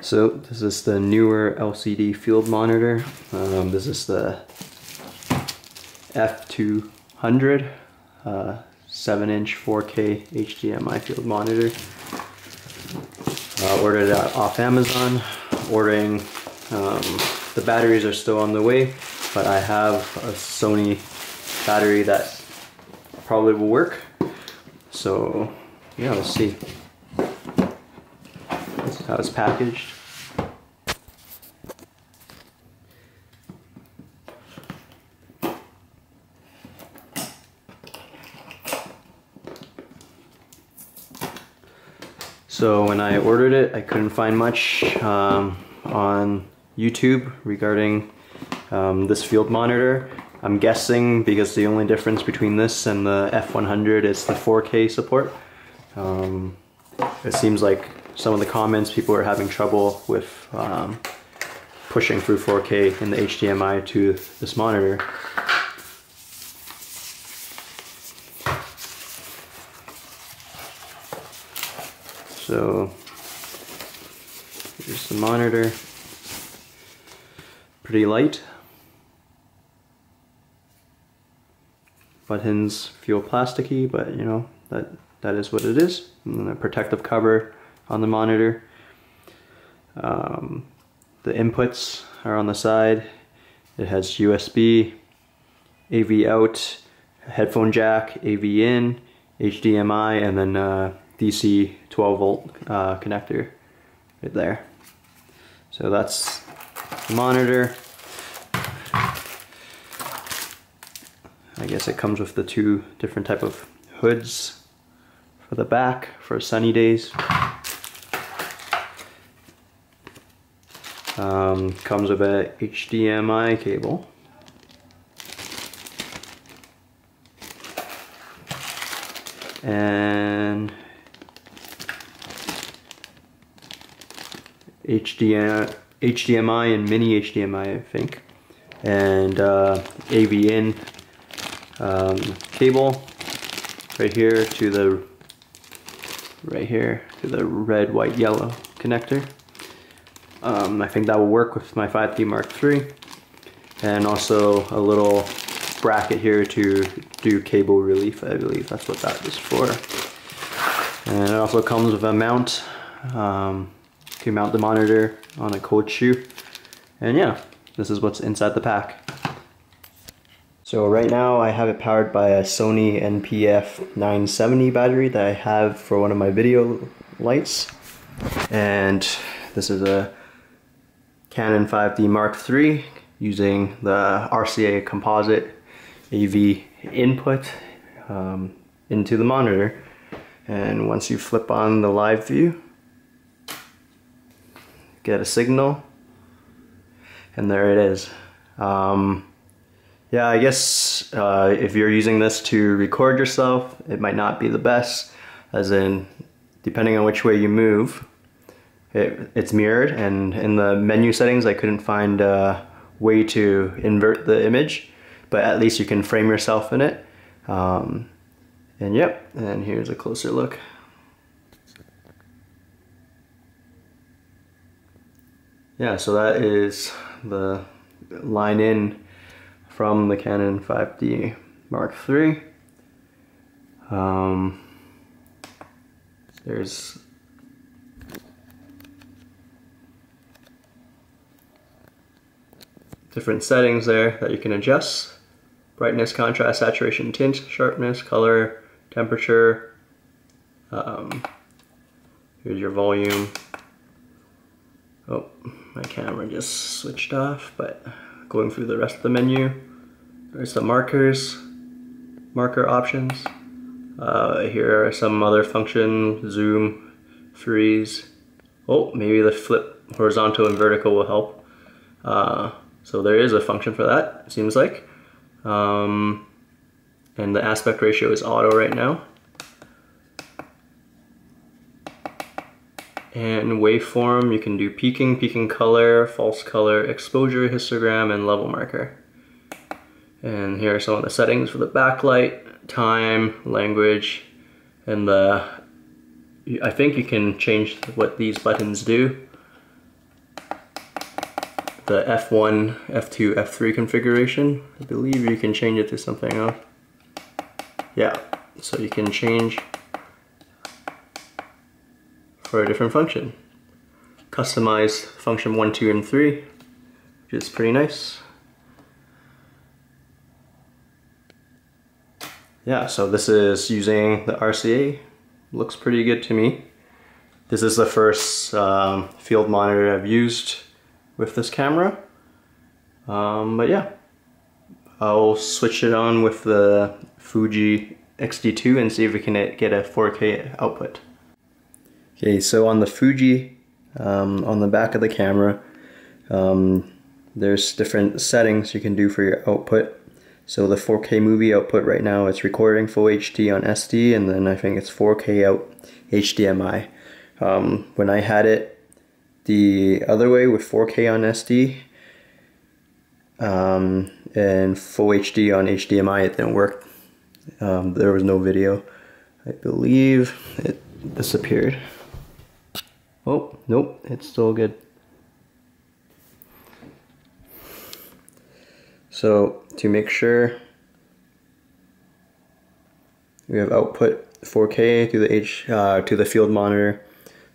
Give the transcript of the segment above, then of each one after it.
So this is the Neewer LCD field monitor. Um, this is the F200 uh, 7 inch 4K HDMI field monitor. Uh, ordered it off Amazon. Ordering, um, the batteries are still on the way, but I have a Sony battery that probably will work. So yeah, let's see. How it's packaged. So when I ordered it, I couldn't find much um, on YouTube regarding um, this field monitor. I'm guessing because the only difference between this and the F100 is the 4K support. Um, it seems like some of the comments people are having trouble with um, pushing through 4K in the HDMI to this monitor. So here's the monitor. Pretty light. Buttons feel plasticky, but you know, that, that is what it is. And then a protective cover on the monitor. Um, the inputs are on the side. It has USB, AV out, headphone jack, AV in, HDMI, and then uh, DC 12 volt uh, connector right there. So that's the monitor. I guess it comes with the two different type of hoods for the back for sunny days. Um, comes with a HDMI cable. And HDMI, HDMI and mini HDMI, I think, and uh, AV in um, cable right here to the right here to the red, white, yellow connector. Um, I think that will work with my 5D Mark III, and also a little bracket here to do cable relief. I believe that's what that is for. And it also comes with a mount. Um, can mount the monitor on a cold shoe. And yeah, this is what's inside the pack. So right now I have it powered by a Sony NP-F 970 battery that I have for one of my video lights. And this is a Canon 5D Mark III using the RCA composite AV input um, into the monitor. And once you flip on the live view, get a signal and there it is um, yeah I guess uh, if you're using this to record yourself it might not be the best as in depending on which way you move it, it's mirrored and in the menu settings I couldn't find a way to invert the image but at least you can frame yourself in it um, and yep and here's a closer look yeah, so that is the line in from the Canon 5D Mark III. Um, there's different settings there that you can adjust. Brightness, contrast, saturation, tint, sharpness, color, temperature. Um, here's your volume. Oh, my camera just switched off, but going through the rest of the menu, there's the markers, marker options. Uh, here are some other function, zoom, freeze. Oh, maybe the flip horizontal and vertical will help. Uh, so there is a function for that, it seems like. Um, and the aspect ratio is auto right now. And waveform, you can do peaking, peaking color, false color, exposure, histogram, and level marker. And here are some of the settings for the backlight, time, language, and the, I think you can change what these buttons do. The F1, F2, F3 configuration. I believe you can change it to something else. Yeah, so you can change for a different function. Customize function 1, 2, and 3, which is pretty nice. Yeah, so this is using the RCA. Looks pretty good to me. This is the first um, field monitor I've used with this camera. Um, but yeah, I'll switch it on with the Fuji X-T2 and see if we can get a 4K output. Okay, so on the Fuji, um, on the back of the camera, um, there's different settings you can do for your output. So the 4K movie output right now, it's recording full HD on SD, and then I think it's 4K out HDMI. Um, when I had it the other way with 4K on SD um, and full HD on HDMI it didn't work. Um, there was no video. I believe it disappeared. Oh nope it's still good. So to make sure we have output 4K to the H uh, to the field monitor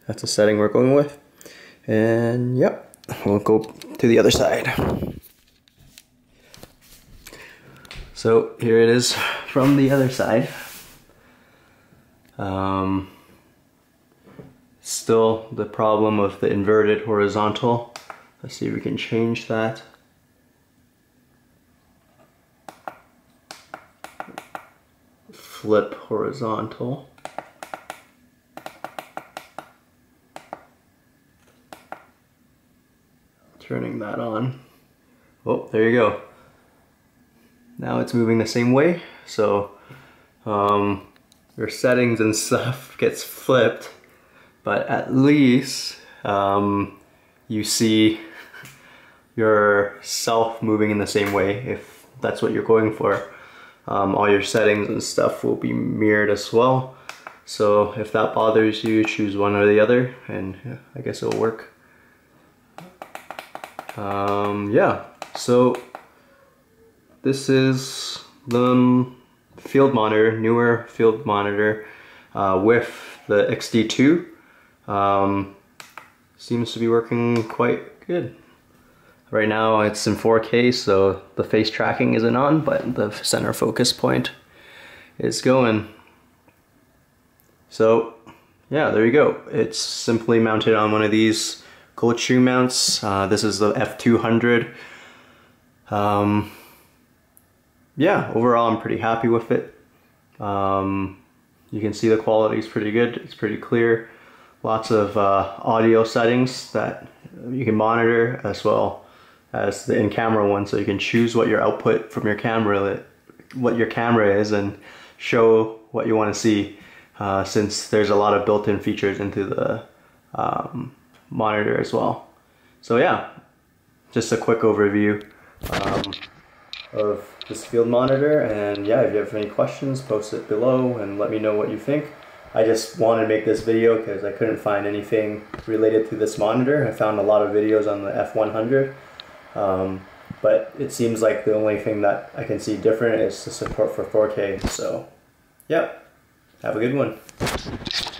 that's the setting we're going with and yep, we'll go to the other side. So here it is from the other side. Um, still the problem of the inverted horizontal. Let's see if we can change that. Flip horizontal. Turning that on. Oh, there you go. Now it's moving the same way, so um, your settings and stuff gets flipped, but at least um, you see yourself moving in the same way if that's what you're going for. Um, all your settings and stuff will be mirrored as well. So if that bothers you, choose one or the other and yeah, I guess it'll work. Um, yeah, so this is the field monitor, Neewer field monitor uh, with the XT2. Um, seems to be working quite good. Right now it's in 4K, so the face tracking isn't on, but the center focus point is going. So yeah, there you go. It's simply mounted on one of these cold shoe mounts. Uh, this is the F200. Um, yeah, overall I'm pretty happy with it. Um, you can see the quality is pretty good. It's pretty clear. Lots of uh, audio settings that you can monitor as well as the in-camera one so you can choose what your output from your camera what your camera is and show what you want to see uh, since there's a lot of built-in features into the um, monitor as well. So yeah, just a quick overview um, of this field monitor and yeah, if you have any questions, post it below and let me know what you think. I just wanted to make this video because I couldn't find anything related to this monitor. I found a lot of videos on the F100, um, but it seems like the only thing that I can see different is the support for 4K. So, yeah, have a good one.